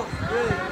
Oh.